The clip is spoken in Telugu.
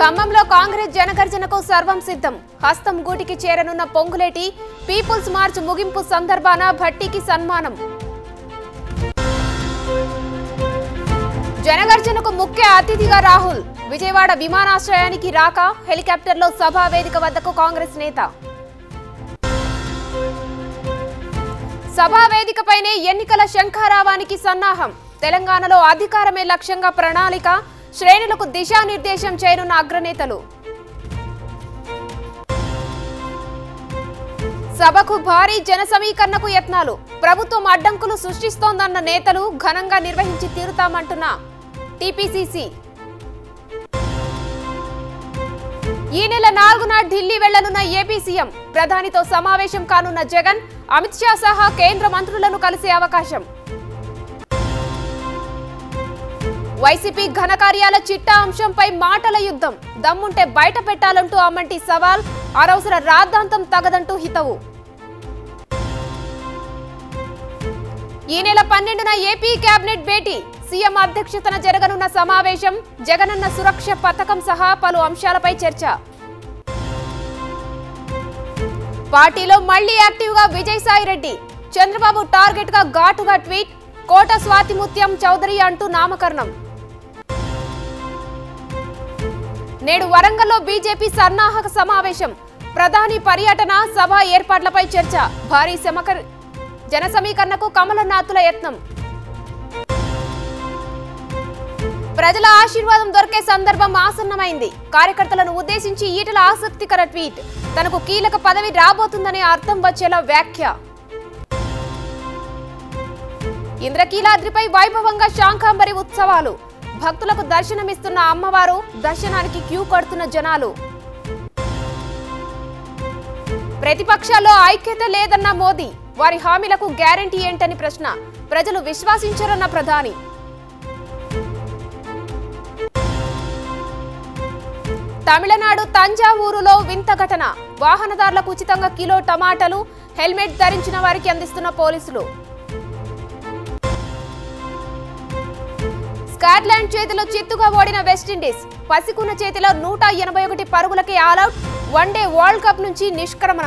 ఖమ్మంలో కాంగ్రెస్ జనగర్జనకు సర్వం సిద్ధం. హస్తం గూటికి చేరనున్న పొంగులేటి పీపుల్స్ మార్చ్ ముగింపు సందర్భాన భట్టికి సన్మానం. జనగర్జనకు ముఖ్య అతిథిగా రాహుల్. విజయవాడ విమానాశ్రయానికి రాక హెలికాప్టర్లో సభా వేదిక వద్దకు కాంగ్రెస్ నేత. సభా వేదికపైనే ఎన్నికల శంఖారావానికి సన్నాహం. తెలంగాణలో అధికారమే లక్ష్యంగా ప్రణాళిక శ్రేణులకు దిశానిర్దేశం చేయనున్న అగ్రనేతలు. సభకు భారీ జన సమీకరణకు యత్నాలు. ప్రభుత్వం అడ్డంకులు సృష్టిస్తోందన్న నేతలు ఘనంగా నిర్వహించి తీరుతామంటున్న టీపీసీసీ. ఈ నెల నాలుగున ఢిల్లీ వెళ్ళనున్న ఏపీ సీఎం ప్రధానితో సమావేశం కానున్న జగన్ అమిత్ షా సహా కేంద్ర మంత్రులను కలిసే అవకాశం. వైసీపీ ఘనకార్యాల చిట్టా అంశంపై మాటల యుద్ధం. దమ్ముంటే బయట పెట్టాలంటూ అమ్మంటి సవాల్ అనవసర రాద్ధాంతం తగదంటూ హితవు. ఈ నెల పన్నెండున ఏపీ కేబినెట్ భేటీ. సీఎం అధ్యక్షతన జరగనున్న సమావేశం జగనన్న సురక్ష పథకం సహా పలు అంశాలపై చర్చ. పార్టీలో మళ్ళీ యాక్టివ్గా విజయసాయి రెడ్డి. చంద్రబాబు టార్గెట్గా ఘాటుగా ట్వీట్ కోట స్వాతిముత్యం చౌదరి అంటూ నామకరణం. నేడు వరంగల్లో బీజేపీ సన్నాహక సమావేశం. ప్రధాని పర్యటన సభ ఏర్పాట్లపై చర్చ. భారీ సమక జన సమీకరణకు కమలనాథుల యత్నం. ప్రజల ఆశీర్వాదం దొరికే సందర్భం ఆసన్నమైంది. కార్యకర్తలను ఉద్దేశించి ఈటల ఆసక్తికర ట్వీట్. తనకు కీలక పదవి రాబోతుందనే అర్థం వచ్చేలా వ్యాఖ్య. ఇంద్రకీలాద్రిపై వైభవంగా శాంఖాంబరి ఉత్సవాలు. భక్తులకు దర్శనమిస్తున్న అమ్మవారు దర్శనానికి క్యూ కడుతున్న జనాలు. ప్రతిపక్షాల్లో ఐక్యత లేదన్న మోదీ వారి హామీలకు గ్యారంటీ ఏంటని ప్రశ్న. ప్రజలు విశ్వాసించరన్న ప్రధాని. తమిళనాడు తంజావూరులో వింత ఘటన. వాహనదారులకు ఉచితంగా కిలో టమాటాలు హెల్మెట్ ధరించిన వారికి అందిస్తున్న పోలీసులు. స్కాట్లాండ్ చేతిలో చిత్తుగా ఓడిన వెస్టిండీస్. పసికున్న చేతిలో నూట ఎనభై ఒకటి పరుగులకి all out one day world cup నుంచి నిష్క్రమణ.